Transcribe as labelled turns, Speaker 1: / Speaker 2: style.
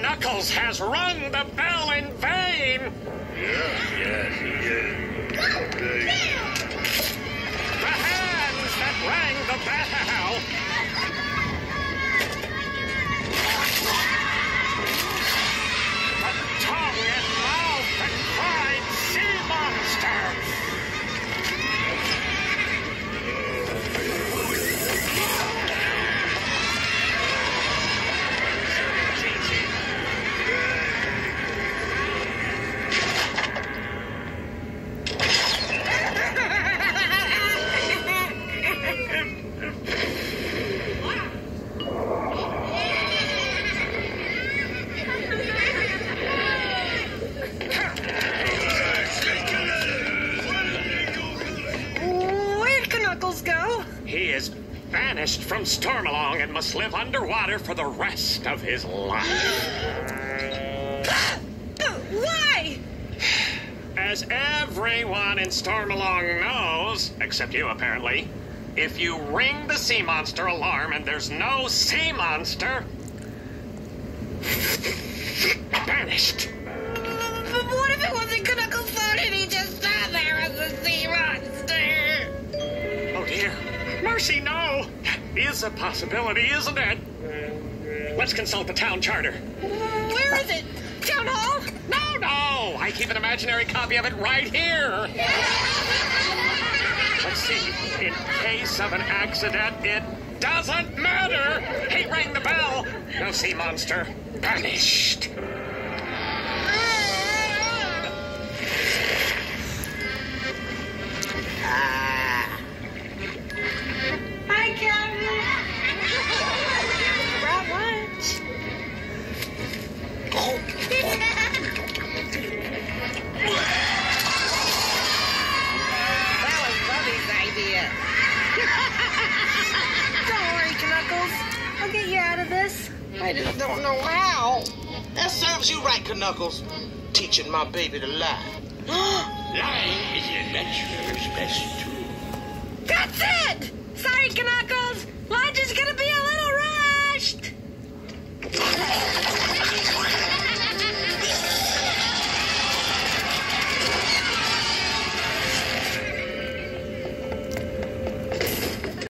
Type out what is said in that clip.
Speaker 1: Knuckles has rung the bell in vain.
Speaker 2: Yes, yes, he did.
Speaker 1: The hands that rang the bell. He is banished from Stormalong and must live underwater for the rest of his life.
Speaker 3: Why?
Speaker 1: As everyone in Stormalong knows, except you apparently, if you ring the sea monster alarm and there's no sea monster, banished.
Speaker 3: But what if it wasn't
Speaker 1: Mercy, no. Is a possibility, isn't it? Let's consult the town charter.
Speaker 3: Where is it? Town Hall?
Speaker 1: No, no. I keep an imaginary copy of it right here. Let's see. In case of an accident, it doesn't matter. He rang the bell. No sea monster. Banished.
Speaker 3: Hi, ah. Knuckles. I'll get you out of this. I just don't know how.
Speaker 4: That serves you right, Knuckles. Teaching my baby to lie.
Speaker 2: Lying is an adventurer's best tool.
Speaker 3: That's it! Sorry, Knuckles. Lunch is gonna